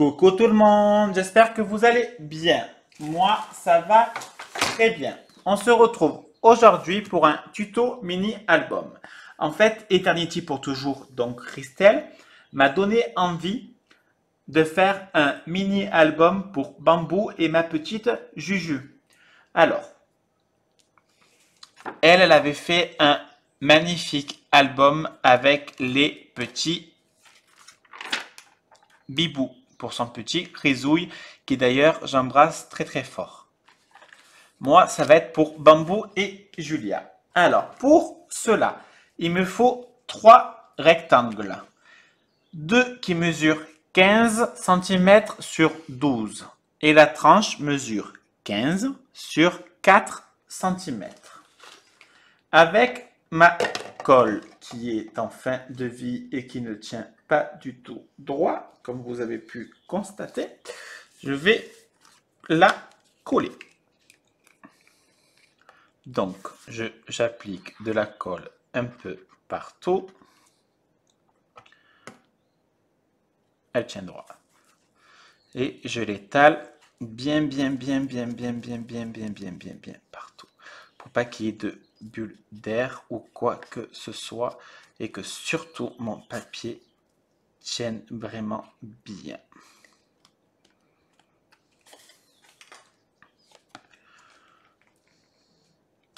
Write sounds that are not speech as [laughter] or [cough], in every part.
Coucou tout le monde, j'espère que vous allez bien. Moi, ça va très bien. On se retrouve aujourd'hui pour un tuto mini-album. En fait, Eternity pour toujours, donc Christelle, m'a donné envie de faire un mini-album pour Bambou et ma petite Juju. Alors, elle, elle avait fait un magnifique album avec les petits bibous son petit Crisouille, qui d'ailleurs j'embrasse très très fort. Moi, ça va être pour Bambou et Julia. Alors, pour cela, il me faut trois rectangles. Deux qui mesurent 15 cm sur 12. Et la tranche mesure 15 sur 4 cm. Avec ma colle qui est en fin de vie et qui ne tient pas du tout droit, comme vous avez pu constater, je vais la coller. Donc, j'applique de la colle un peu partout. Elle tient droit. Et je l'étale bien, bien, bien, bien, bien, bien, bien, bien, bien, bien, bien, partout. Pour pas qu'il y ait de bulles d'air ou quoi que ce soit. Et que surtout mon papier tienne vraiment bien.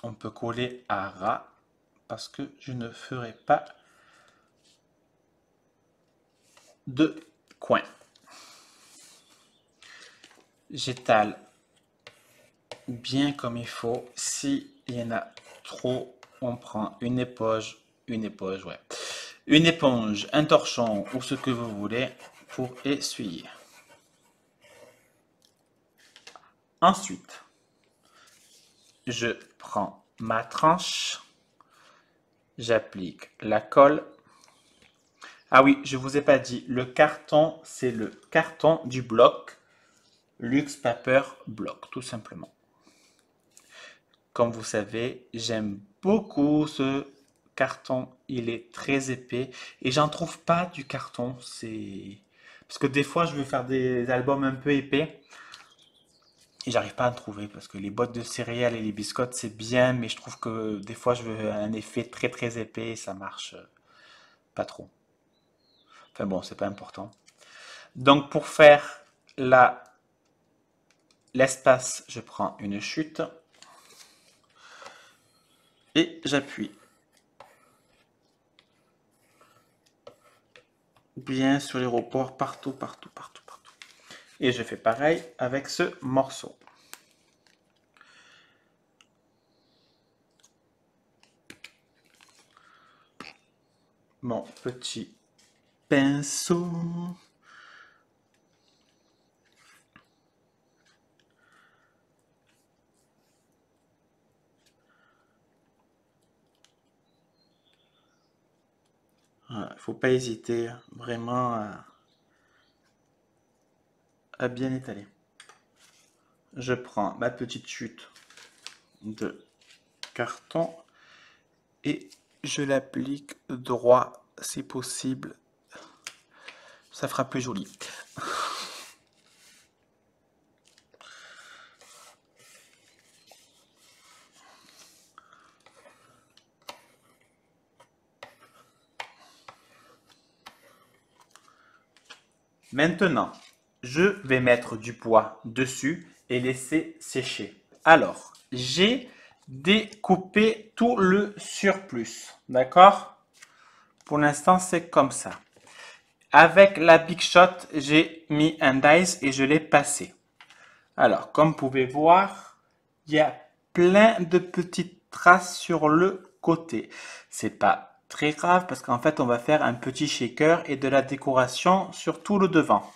On peut coller à ras parce que je ne ferai pas de coin. J'étale bien comme il faut. S'il y en a trop, on prend une éponge, une éponge, ouais. Une éponge, un torchon ou ce que vous voulez pour essuyer. Ensuite, je prends ma tranche, j'applique la colle. Ah oui, je vous ai pas dit, le carton, c'est le carton du bloc Luxe Paper Block, tout simplement. Comme vous savez, j'aime beaucoup ce carton. Il est très épais et j'en trouve pas du carton. C'est parce que des fois, je veux faire des albums un peu épais et j'arrive pas à en trouver parce que les boîtes de céréales et les biscottes c'est bien, mais je trouve que des fois, je veux un effet très très épais et ça marche pas trop. Enfin bon, c'est pas important. Donc pour faire la l'espace, je prends une chute et j'appuie. Bien sur les reports, partout, partout, partout, partout. Et je fais pareil avec ce morceau. Mon petit pinceau. Il ne faut pas hésiter vraiment à, bien étaler. Je prends ma petite chute de carton et je l'applique droit si possible. Ça fera plus joli. Maintenant, je vais mettre du poids dessus et laisser sécher. Alors, j'ai découpé tout le surplus. D'accord? Pour l'instant, c'est comme ça. Avec la Big Shot, j'ai mis un dice et je l'ai passé. Alors, comme vous pouvez voir, il y a plein de petites traces sur le côté. C'est pas très grave parce qu'en fait on va faire un petit shaker et de la décoration sur tout le devant.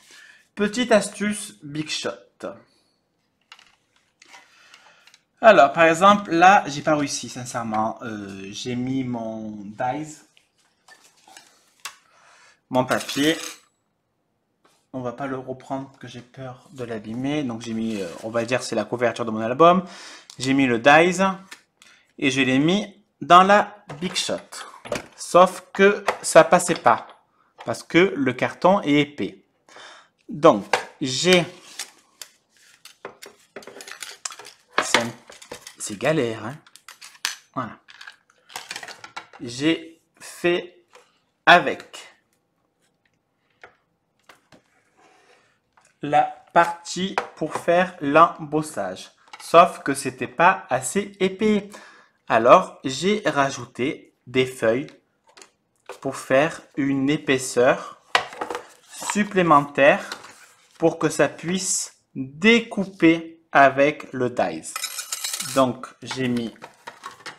Petite astuce Big Shot. Alors par exemple là j'ai pas réussi sincèrement. Euh, j'ai mis mon dies, mon papier. On va pas le reprendre que j'ai peur de l'abîmer. Donc j'ai mis, euh, on va dire c'est la couverture de mon album. J'ai mis le dies et je l'ai mis dans la Big Shot. Sauf que ça passait pas parce que le carton est épais. Donc, j'ai... C'est galère, hein Voilà. J'ai fait avec la partie pour faire l'embossage. Sauf que c'était pas assez épais. Alors, j'ai rajouté des feuilles pour faire une épaisseur supplémentaire pour que ça puisse découper avec le dies. Donc, j'ai mis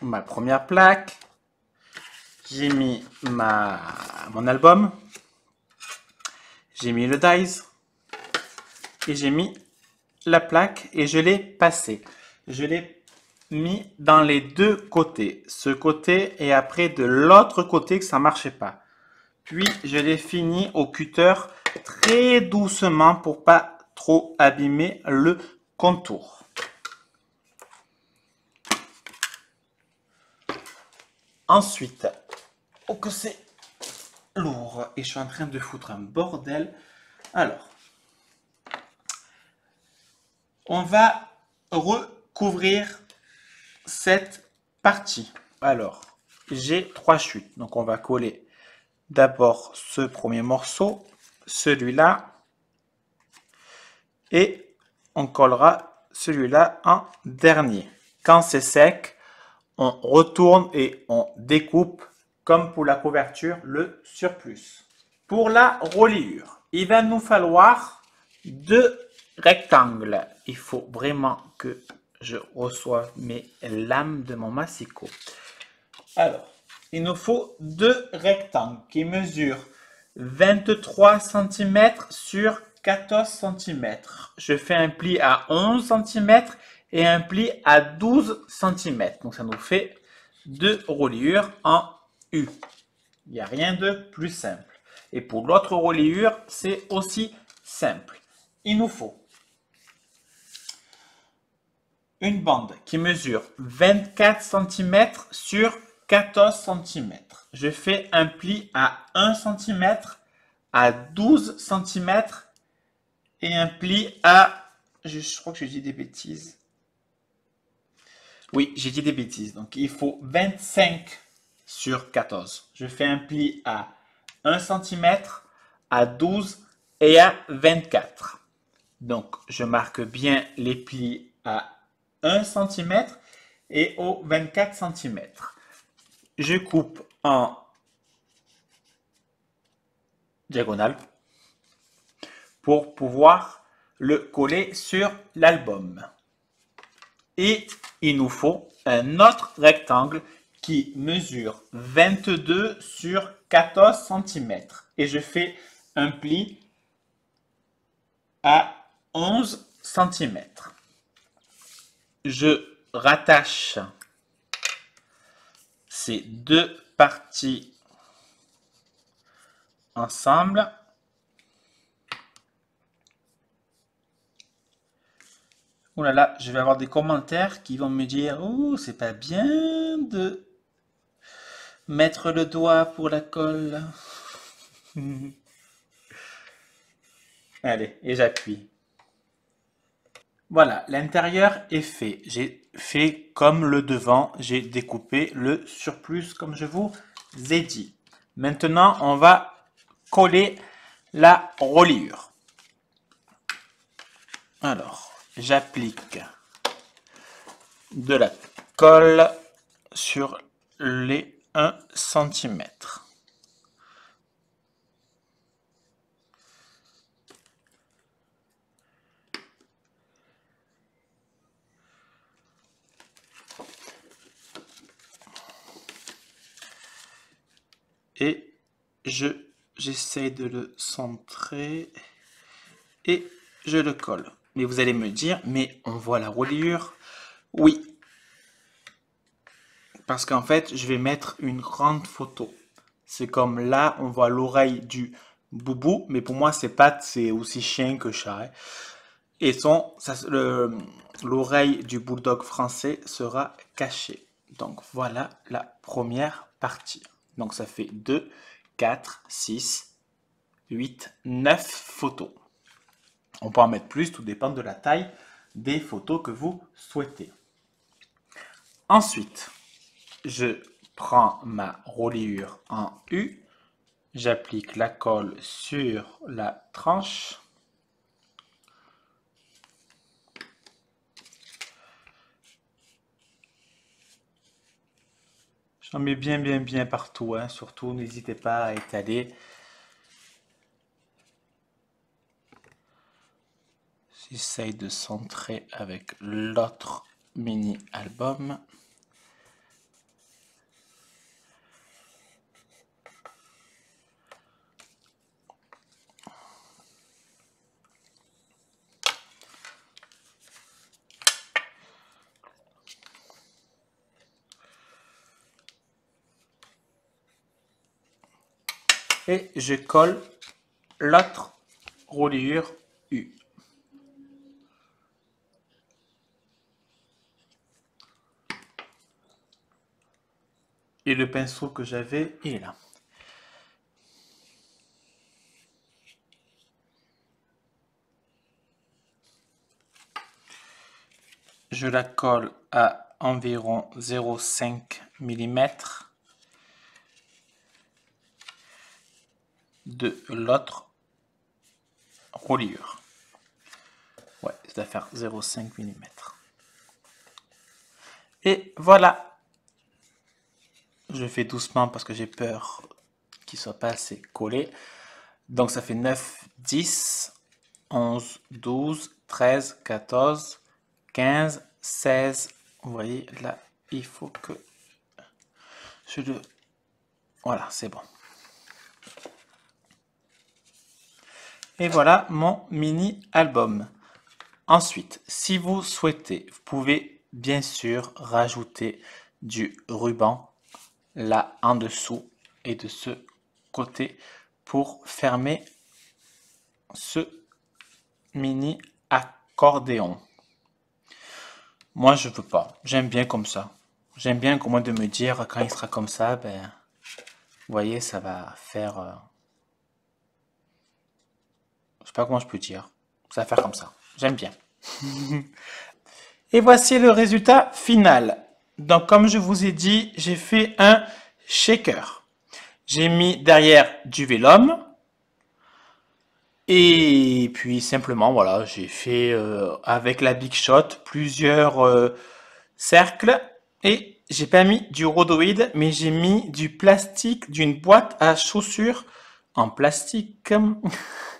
ma première plaque, j'ai mis ma, mon album, j'ai mis le dies et j'ai mis la plaque et je l'ai passé. Je l'ai mis dans les deux côtés, ce côté et après de l'autre côté que ça marchait pas. Puis je l'ai fini au cutter très doucement pour pas trop abîmer le contour. Ensuite, oh que c'est lourd et je suis en train de foutre un bordel. Alors, on va recouvrir cette partie. Alors, j'ai trois chutes. Donc, on va coller d'abord ce premier morceau, celui-là, et on collera celui-là en dernier. Quand c'est sec, on retourne et on découpe, comme pour la couverture, le surplus. Pour la reliure, il va nous falloir deux rectangles. Il faut vraiment que je reçoive mes lames de mon massicot. Alors, il nous faut deux rectangles qui mesurent 23 cm sur 14 cm. Je fais un pli à 11 cm et un pli à 12 cm. Donc ça nous fait deux reliures en U. Il n'y a rien de plus simple. Et pour l'autre reliure, c'est aussi simple. Il nous faut une bande qui mesure 24 cm sur 14 cm. Je fais un pli à 1 cm, à 12 cm et un pli à... Je, crois que j'ai dit des bêtises. Oui, j'ai dit des bêtises. Donc, il faut 25 sur 14. Je fais un pli à 1 cm, à 12 et à 24. Donc, je marque bien les plis à 1 cm et au 24 cm. Je coupe en diagonale pour pouvoir le coller sur l'album. Et il nous faut un autre rectangle qui mesure 22 sur 14 cm. Et je fais un pli à 11 cm je rattache ces deux parties ensemble. Oh là là, je vais avoir des commentaires qui vont me dire Oh, c'est pas bien de mettre le doigt pour la colle. [laughs] Allez, et j'appuie. Voilà, l'intérieur est fait. J'ai fait comme le devant, j'ai découpé le surplus comme je vous ai dit. Maintenant, on va coller la reliure. Alors, j'applique de la colle sur les 1 cm. Et je j'essaie de le centrer et je le colle. Mais vous allez me dire, mais on voit la reliure Oui. Parce qu'en fait, je vais mettre une grande photo. C'est comme là, on voit l'oreille du boubou, mais pour moi, c'est pas c'est aussi chien que chat. Hein. Et son, l'oreille du bulldog français sera cachée. Donc voilà la première partie. Donc ça fait 2, 4, 6, 8, 9 photos. On peut en mettre plus, tout dépend de la taille des photos que vous souhaitez. Ensuite, je prends ma reliure en U, j'applique la colle sur la tranche. J'en mets bien, bien, bien partout. Hein. Surtout, n'hésitez pas à étaler. J'essaye de centrer avec l'autre mini-album. Et je colle l'autre reliure U. Et le pinceau que j'avais, est là. Je la colle à environ 0,5 mm de l'autre reliure. Ouais, ça doit faire 0,5 mm. Et voilà. Je fais doucement parce que j'ai peur qu'il soit pas assez collé. Donc ça fait 9, 10, 11, 12, 13, 14, 15, 16. Vous voyez, là, il faut que je le... Voilà, c'est bon. Et voilà mon mini album. Ensuite, si vous souhaitez, vous pouvez bien sûr rajouter du ruban là en dessous et de ce côté pour fermer ce mini accordéon. Moi, je veux pas. J'aime bien comme ça. J'aime bien comment de me dire quand il sera comme ça, ben, vous voyez, ça va faire euh, sais pas comment je peux dire. Ça va faire comme ça. J'aime bien. [laughs] Et voici le résultat final. Donc, comme je vous ai dit, j'ai fait un shaker. J'ai mis derrière du vélum. Et puis, simplement, voilà, j'ai fait euh, avec la Big Shot plusieurs euh, cercles. Et j'ai pas mis du rhodoïde, mais j'ai mis du plastique d'une boîte à chaussures en plastique. [laughs]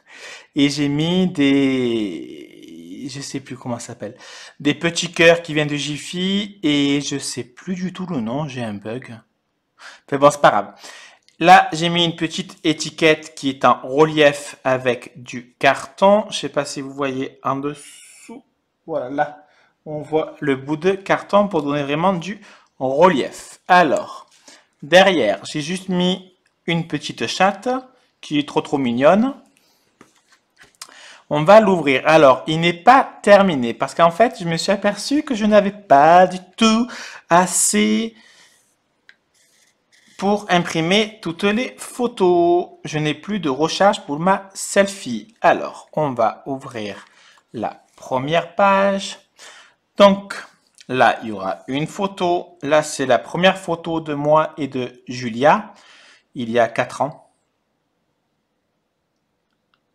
et j'ai mis des, je sais plus comment s'appelle, des petits cœurs qui viennent de Jiffy et je sais plus du tout le nom, j'ai un bug. Mais bon, c'est pas grave. Là, j'ai mis une petite étiquette qui est en relief avec du carton. Je sais pas si vous voyez en dessous. Voilà, là, on voit le bout de carton pour donner vraiment du relief. Alors, derrière, j'ai juste mis une petite chatte qui est trop trop mignonne. On va l'ouvrir. Alors, il n'est pas terminé parce qu'en fait, je me suis aperçu que je n'avais pas du tout assez pour imprimer toutes les photos. Je n'ai plus de recharge pour ma selfie. Alors, on va ouvrir la première page. Donc, là, il y aura une photo. Là, c'est la première photo de moi et de Julia, il y a 4 ans.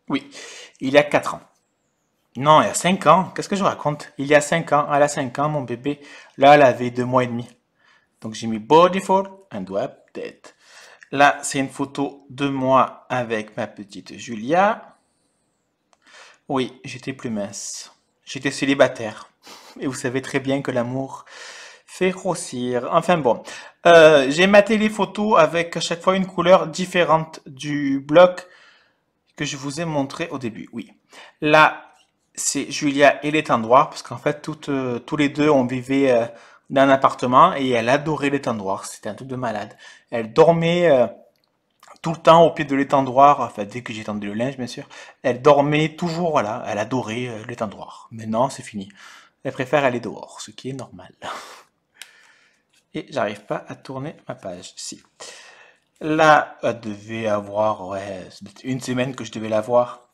Oui il y a 4 ans. Non, il y a 5 ans. Qu'est-ce que je raconte? Il y a 5 ans. Elle a 5 ans, mon bébé. Là, elle avait 2 mois et demi. Donc, j'ai mis body for and update. Là, c'est une photo de moi avec ma petite Julia. Oui, j'étais plus mince. J'étais célibataire. Et vous savez très bien que l'amour fait grossir. Enfin bon, euh, j'ai maté les photos avec à chaque fois une couleur différente du bloc que je vous ai montré au début. Oui. Là, c'est Julia et l'étendoir, parce qu'en fait, toutes, euh, tous les deux, on vivait euh, dans un appartement et elle adorait l'étendoir. C'était un truc de malade. Elle dormait euh, tout le temps au pied de l'étendoir, enfin, dès que j'étendais le linge, bien sûr. Elle dormait toujours, voilà, elle adorait l'étendoir. Maintenant, c'est fini. Elle préfère aller dehors, ce qui est normal. [laughs] Et j'arrive pas à tourner ma page. Si. Là, elle devait avoir, une semaine que je devais la voir.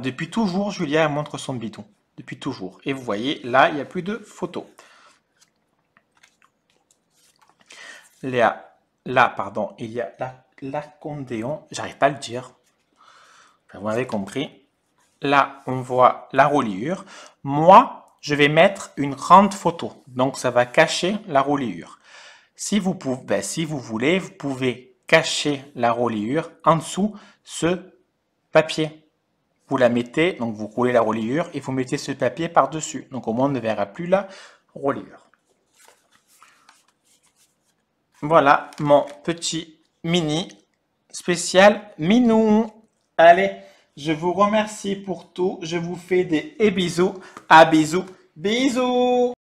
Depuis toujours, Julia montre son bidon. Depuis toujours. Et vous voyez, là, il n'y a plus de photos. Là, là, pardon, il y a l'accordéon. J'arrive pas à le dire. Vous m'avez compris. Là, on voit la reliure. Moi, je vais mettre une grande photo. Donc, ça va cacher la reliure. Si vous, pouvez, ben, si vous voulez, vous pouvez cacher la reliure en dessous ce papier. Vous la mettez, donc vous coulez la reliure et vous mettez ce papier par-dessus. Donc au moins on ne verra plus la reliure. Voilà mon petit mini spécial minou. Allez, je vous remercie pour tout. Je vous fais des bisous. À bisous. Bisous